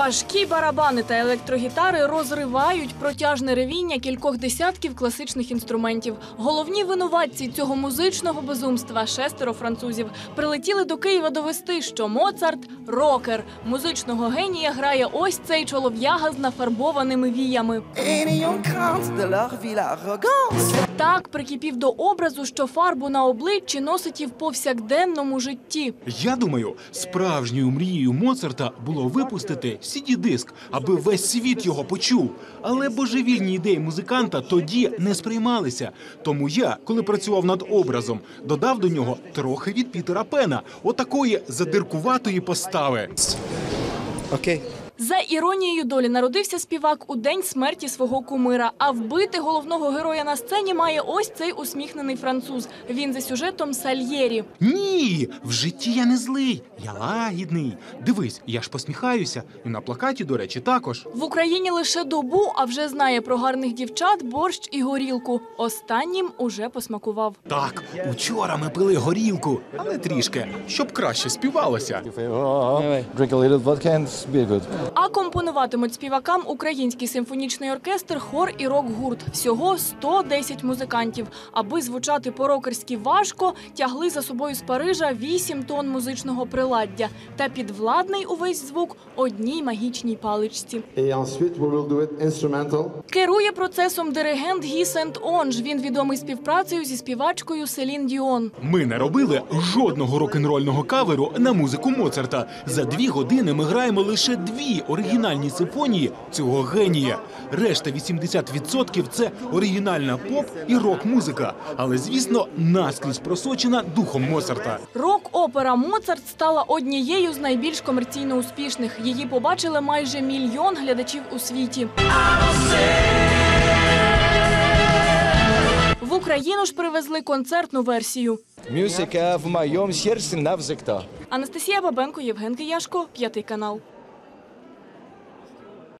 Важкі барабани та електрогітари розривають протяжне ревіння кількох десятків класичних інструментів. Головні винуватці цього музичного безумства шестеро французів прилетіли до Києва довести, що Моцарт рокер. Музичного генія грає ось цей чолов'яга з нафарбованими віями. Так прикипів до образу, що фарбу на обличчі носить і в повсякденному житті. Я думаю, справжньою мрією Моцарта було випустити CD-диск, аби весь світ його почув. Але божевільні ідеї музиканта тоді не сприймалися. Тому я, коли працював над образом, додав до нього трохи від Пітера Пена, отакої задиркуватої постави. Окей. За іронією долі народився співак у день смерті свого кумира. А вбити головного героя на сцені має ось цей усміхнений француз. Він за сюжетом Сальєрі. Ні, в житті я не злий, я лагідний. Дивись, я ж посміхаюся. І на плакаті, до речі, також. В Україні лише добу, а вже знає про гарних дівчат, борщ і горілку. Останнім уже посмакував. Так, учора ми пили горілку, але трішки, щоб краще співалося. Давай. Drink a little vodka and be good. А компонуватимуть співакам український симфонічний оркестр, хор і рок-гурт. Всього 110 музикантів. Аби звучати по-рокерськи важко, тягли за собою з Парижа 8 тонн музичного приладдя та підвладний увесь звук одній магічній паличці. Керує процесом диригент Гі Сент Онж. Він відомий співпрацею зі співачкою Селін Діон. Ми не робили жодного рок-н-рольного каверу на музику Моцарта. За дві години ми граємо лише дві оригінальні симфонії цього генія. Решта 80% – це оригінальна поп і рок-музика. Але, звісно, наскрізь просочена духом Моцарта. Рок-опера Моцарт стала однією з найбільш комерційно успішних. Її побачили майже мільйон глядачів у світі. В Україну ж привезли концертну версію. Музика в моєму серці навзикта. Анастасія Бабенко, Євген Кияшко, п'ятий канал.